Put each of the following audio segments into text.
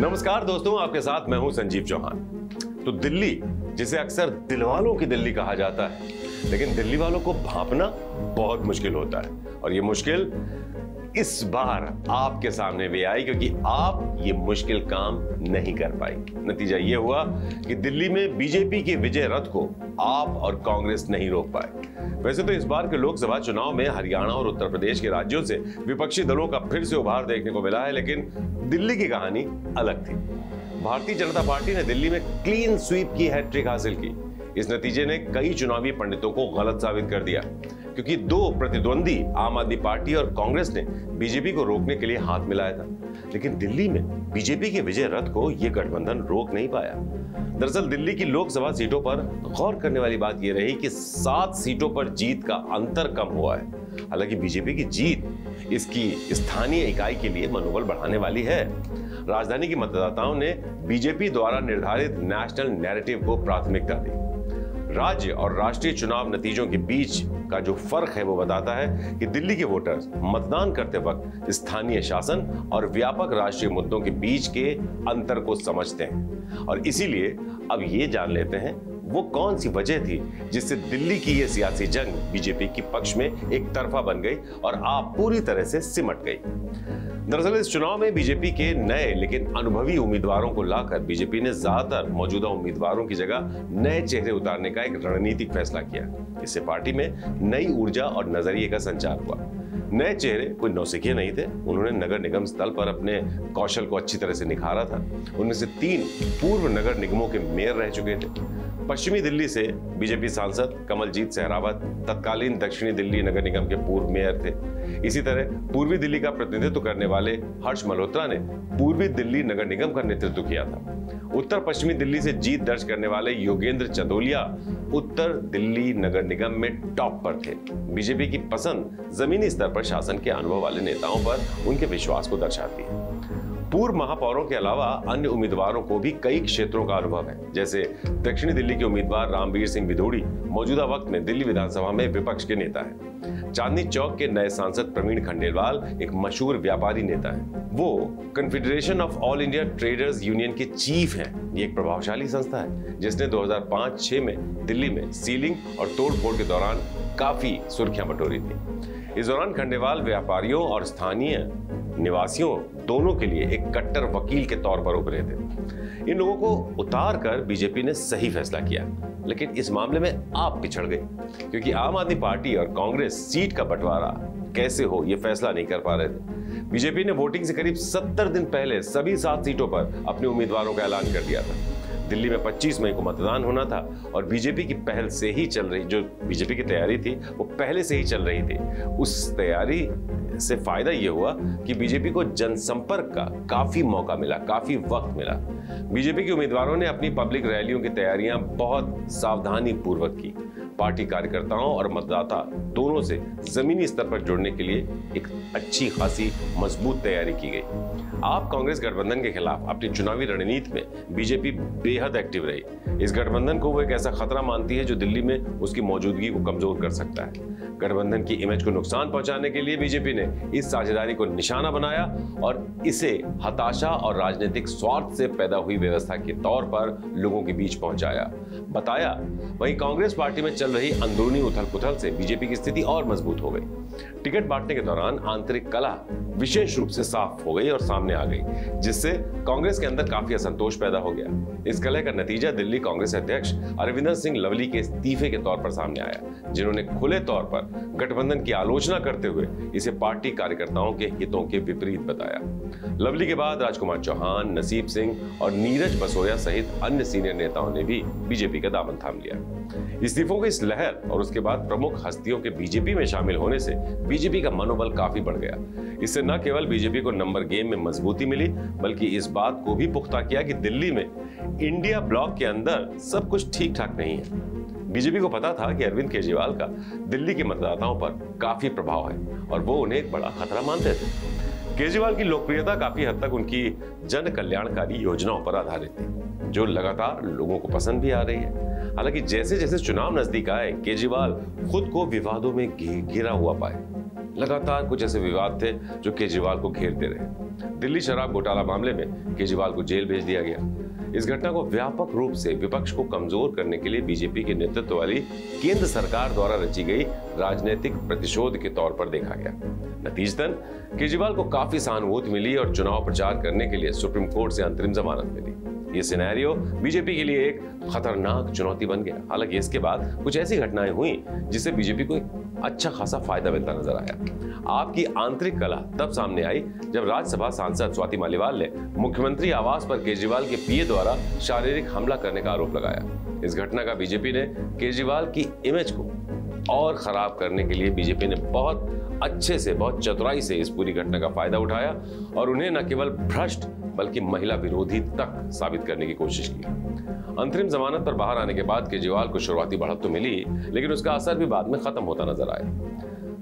नमस्कार दोस्तों, आपके साथ मैं हूँ संजीव चौहान। तो दिल्ली, जिसे अक्सर दिलवालों की दिल्ली कहा जाता है, लेकिन दिल्ली वालों को भापना बहुत मुश्किल होता है। और ये मुश्किल इस बार आपके सामने भी आई, क्योंकि आप ये मुश्किल काम नहीं कर पाई नतीजा ये हुआ कि दिल्ली में बीजेपी के विजय रथ को आप और कांग्रेस नहीं रोक पाए। वैसे तो इस बार के लोकसभा चुनाव में हरियाणा और उत्तर प्रदेश के राज्यों से विपक्षी दलों का फिर से उभार देखने को मिला है, लेकिन दिल्ली की कहानी अलग थी। भारतीय जनता पार्टी ने दिल्ली में क्लीन स्वीप की हैट्रिक हासिल की। इस नतीजे ने कई चुनावी पंडितों को गलत साबित कर दिया। क्योंकि दो प्रतिद्वंदी आम आदमी पार्टी और कांग्रेस ने बीजेपी को रोकने के लिए हाथ मिलाया था। लेकिन दिल्ली में बीजेपी के विजय रथ को यह गठबंधन रोक नहीं पाया। दरअसल दिल्ली की लोकसभा सीटों पर गौर करने वाली बात यह रही कि सात सीटों पर जीत का अंतर कम हुआ है। हालाँकि बीजेपी की जीत इसकी स्थानीय इकाई के लिए मनोबल बढ़ाने वाली है। राजधानी की मतदाताओं ने बीजेपी द्वारा निर्धारित नेशनल नैरेटिव को प्राथमिकता दी। राज्य और राष्ट्रीय चुनाव नतीजों के बीच का जो फ़र्क है, वो बताता है कि दिल्ली के वोटर्स मतदान करते वक्त स्थानीय शासन और व्यापक राष्ट्रीय मुद्दों के बीच के अंतर को समझते हैं। और इसीलिए अब ये जान लेते हैं वो कौन सी वजह थी जिससे दिल्ली की ये सियासी जंग बीजेपी के पक्ष में एक तरफा बन गई और आप पूरी तरह से सिमट गई? दरअसल इस चुनाव में बीजेपी के नए लेकिन अनुभवी उम्मीदवारों को लाकर बीजेपी ने ज़्यादातर मौजूदा उम्मीदवारों की जगह नए चेहरे उतारने का एक रणनीतिक फैसला किया। इससे पार्टी में नई ऊर्जा और नज़रिए का संचार हुआ। नए चेहरे, कोई नौसिखिए नहीं थे। उन्होंने नगर निगम स्थल पर अपने कौशल को अच्छी तरह से निखारा था। उनमें से तीन पूर्व नगर निगमों के मेयर रह चुके थे। पश्चिमी दिल्ली से बीजेपी सांसद कमलजीत सहरावत, तत्कालीन दक्षिणी दिल्ली नगर निगम के पूर्व मेयर थे। इसी तरह पूर्वी दिल्ली का प्रतिनिधित्व करने वाले हर्ष मल्होत्रा ने पूर्वी दिल्ली नगर निगम का नेतृत्व किया था। उत्तर पश्चिमी दिल्ली से जीत दर्ज करने वाले योगेंद्र चंदोलिया उत्तर दिल्ली नगर निगम में टॉप पर थे। बीजेपी की पसंद जमीनी स्तर पर शासन के अनुभव वाले नेताओं पर उनके विश्वास को दर्शाती है। पूर्व महापौरों के अलावा अन्य उम्मीदवारों को भी कई क्षेत्रों का अनुभव है। जैसे दक्षिणी दिल्ली के उम्मीदवार रामवीर सिंह विधोड़ी मौजूदा वक्त में दिल्ली विधानसभा में विपक्ष के नेता है। चांदनी चौक के नए सांसद प्रवीण खंडेलवाल एक मशहूर व्यापारी नेता है। वो confederation of all India traders union के चीफ हैं। ये एक प्रभावशाली संस्था है, जिसने 2005-6 में दिल्ली में सीलिंग और तोड़फोड़ के दौरान काफ़ी सुर्खियाँ बटोरी थी। इस दौरान खंडेवाल व्यापारियों और स्थानीय निवासियों दोनों के लिए एक कट्टर वकील के तौर पर उभरे थे। इन लोगों को उतार कर बीजेपी ने सही फैसला किया, लेकिन इस मामले में आप पिछड़ गए, क्योंकि आम आदमी पार्टी और कांग्रेस सीट का बंटवारा कैसे हो यह फैसला नहीं कर पा रहे थे। बीजेपी ने वोटिंग से करीब 70 दिन पहले सभी सात सीटों पर अपने उम्मीदवारों का ऐलान कर दिया था। दिल्ली में 25 मई को मतदान होना था और बीजेपी की पहल से ही चल रही, जो बीजेपी की तैयारी थी, वो पहले से ही चल रही थी। उस तैयारी से फ़ायदा ये हुआ कि बीजेपी को जनसंपर्क का काफ़ी मौका मिला, काफ़ी वक्त मिला। बीजेपी के उम्मीदवारों ने अपनी पब्लिक रैलियों की तैयारियाँ बहुत सावधानी पूर्वक की। पार्टी कार्यकर्ताओं और मतदाता दोनों से जमीनी स्तर पर जुड़ने के लिए एक अच्छी खासी मज़बूत तैयारी की गई। आप कांग्रेस गठबंधन के खिलाफ अपनी चुनावी रणनीति में बीजेपी बेहद एक्टिव रही। इस गठबंधन को वो एक ऐसा खतरा मानती है जो दिल्ली में उसकी मौजूदगी को कमज़ोर कर सकता है। गठबंधन की इमेज को नुकसान पहुँचाने के लिए बीजेपी ने इस साझेदारी को निशाना बनाया और इसे हताशा और राजनीतिक स्वार्थ से पैदा हुई व्यवस्था के तौर पर लोगों के बीच पहुँचाया। बताया, वहीं कांग्रेस पार्टी में चल रही अंदरूनी उथल पुथल से बीजेपी की स्थिति और मज़बूत हो गई। टिकट बांटने के दौरान आंतरिक कला विशेष रूप से साफ़ हो गई और सामने आ गई, जिससे कांग्रेस के अंदर काफ़ी असंतोष पैदा हो गया। इस कलह का नतीजा दिल्ली कांग्रेस अध्यक्ष अरविंदर सिंह लवली के इस्तीफे के तौर पर सामने आया, जिन्होंने खुले तौर पर गठबंधन की आलोचना करते हुए इसे पार्टी कार्यकर्ताओं के हितों के विपरीत बताया। लवली के बाद राजकुमार चौहान, नसीब सिंह और नीरज बसोया सहित अन्य सीनियर नेताओं ने भी बीजेपी का दामन थाम लिया। इस्तीफों की इस लहर और उसके बाद प्रमुख हस्तियों के बीजेपी में शामिल होने से बीजेपी का मनोबल काफ़ी बढ़ गया। इससे न केवल बीजेपी को नंबर गेम में मजबूती मिली, बल्कि इस बात को भी पुख्ता किया कि दिल्ली में इंडिया ब्लॉक के अंदर सब कुछ ठीक ठाक नहीं है। बीजेपी को पता था कि अरविंद केजरीवाल का दिल्ली के मतदाताओं पर काफ़ी प्रभाव है और वो उन्हें एक बड़ा खतरा मानते थे। केजरीवाल की लोकप्रियता काफ़ी हद तक उनकी जन कल्याणकारी योजनाओं पर आधारित थी। जो लगातार लोगों को पसंद भी आ रही है। हालाँकि जैसे जैसे चुनाव नज़दीक आए, केजरीवाल खुद को विवादों में घिरा हुआ पाए। लगातार कुछ ऐसे विवाद थे जो केजरीवाल को घेरते रहे। दिल्ली शराब घोटाला मामले में केजरीवाल को जेल भेज दिया गया। इस घटना को व्यापक रूप से विपक्ष को कमज़ोर करने के लिए बीजेपी के नेतृत्व वाली केंद्र सरकार द्वारा रची गई राजनीतिक प्रतिशोध के तौर पर देखा गया। नतीजतन केजरीवाल को काफ़ी सहानुभूति मिली और चुनाव प्रचार करने के लिए सुप्रीम कोर्ट से अंतरिम जमानत मिली। ये सिनेरियो बीजेपी के लिए एक खतरनाक चुनौती बन गया। हालाँकि इसके बाद कुछ ऐसी घटनाएँ हुई जिससे बीजेपी को अच्छा खासा फ़ायदा मिलता नज़र आया। आपकी आंतरिक कला तब सामने आई जब राज्यसभा सांसद स्वाति मालीवाल ने मुख्यमंत्री आवास पर केजरीवाल के पीए द्वारा शारीरिक हमला करने का आरोप लगाया। इस घटना का बीजेपी ने केजरीवाल की इमेज को और खराब करने के लिए बीजेपी ने बहुत अच्छे से, बहुत चतुराई से इस पूरी घटना का फ़ायदा उठाया और उन्हें न केवल भ्रष्ट, बल्कि महिला विरोधी तक साबित करने की कोशिश की। अंतरिम जमानत पर बाहर आने के बाद केजरीवाल को शुरुआती बढ़त तो मिली, लेकिन उसका असर भी बाद में खत्म होता नज़र आया।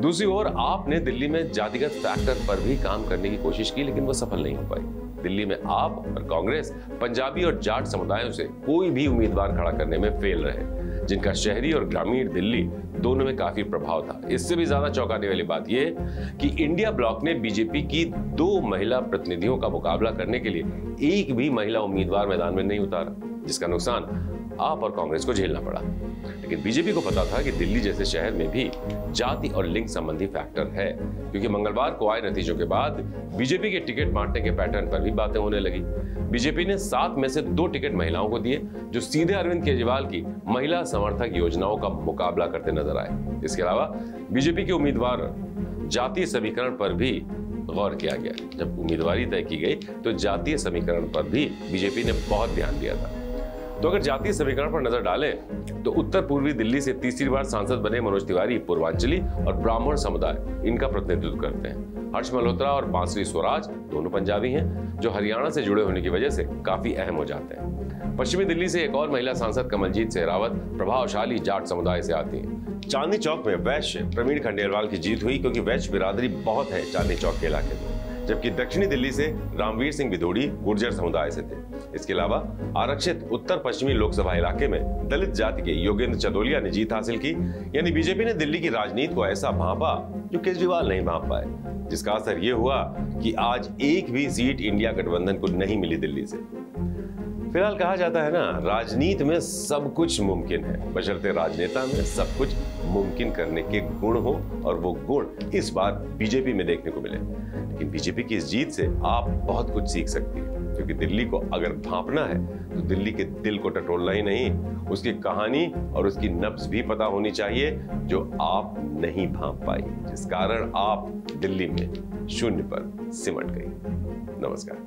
दूसरी ओर, आपने दिल्ली में जातिगत फैक्टर पर भी काम करने की कोशिश की, लेकिन वो सफल नहीं हो पाई। दिल्ली में आप और कांग्रेस, पंजाबी और जाट समुदायों से कोई भी उम्मीदवार खड़ा करने में फेल रहे। जिनका शहरी और ग्रामीण दिल्ली दोनों में काफ़ी प्रभाव था। इससे भी ज़्यादा चौंकाने वाली बात यह कि इंडिया ब्लॉक ने बीजेपी की दो महिला प्रतिनिधियों का मुकाबला करने के लिए एक भी महिला उम्मीदवार मैदान में नहीं उतारा, जिसका नुकसान आप और कांग्रेस को झेलना पड़ा। लेकिन बीजेपी को पता था कि दिल्ली जैसे शहर में भी जाति और लिंग संबंधी फैक्टर है, क्योंकि मंगलवार को आए नतीजों के बाद बीजेपी के टिकट बांटने के पैटर्न पर भी बातें होने लगी। बीजेपी ने सात में से दो टिकट महिलाओं को दिए, जो सीधे अरविंद केजरीवाल की महिला समर्थक योजनाओं का मुकाबला करते नज़र आए। इसके अलावा बीजेपी के उम्मीदवार जातीय समीकरण पर भी गौर किया गया। जब उम्मीदवारी तय की गई तो जातीय समीकरण पर भी बीजेपी ने बहुत ध्यान दिया था। तो अगर जातीय समीकरण पर नज़र डालें तो उत्तर पूर्वी दिल्ली से तीसरी बार सांसद बने मनोज तिवारी, पूर्वांचली और ब्राह्मण समुदाय, इनका प्रतिनिधित्व करते हैं। हर्ष मल्होत्रा और बांसुरी स्वराज, दोनों पंजाबी हैं, जो हरियाणा से जुड़े होने की वजह से काफ़ी अहम हो जाते हैं। पश्चिमी दिल्ली से एक और महिला सांसद कमलजीत सहरावत प्रभावशाली जाट समुदाय से आती हैं। चांदनी चौक में वैश्य प्रवीण खंडेलवाल की जीत हुई, क्योंकि वैश्य बिरादरी बहुत है चांदनी चौक के इलाके में। जबकि दक्षिणी दिल्ली से रामवीर सिंह विधोड़ी गुर्जर समुदाय से थे। इसके अलावा आरक्षित उत्तर पश्चिमी लोकसभा इलाके में दलित जाति के योगेंद्र चदोलिया ने जीत हासिल की। यानी बीजेपी ने दिल्ली की राजनीति को ऐसा भापा जो केजरीवाल नहीं भाप पाए। जिसका असर ये हुआ कि आज एक भी सीट इंडिया गठबंधन को नहीं मिली दिल्ली से। फ़िलहाल कहा जाता है ना, राजनीति में सब कुछ मुमकिन है। बशर्ते राजनेता में सब कुछ मुमकिन करने के गुण हो और वो गुण इस बार बीजेपी में देखने को मिले। लेकिन बीजेपी की इस जीत से आप बहुत कुछ सीख सकती है, क्योंकि दिल्ली को अगर भापना है तो दिल्ली के दिल को टटोलना ही नहीं, उसकी कहानी और उसकी नब्ज भी पता होनी चाहिए, जो आप नहीं भाप पाई, जिस कारण आप दिल्ली में शून्य पर सिमट गई। नमस्कार।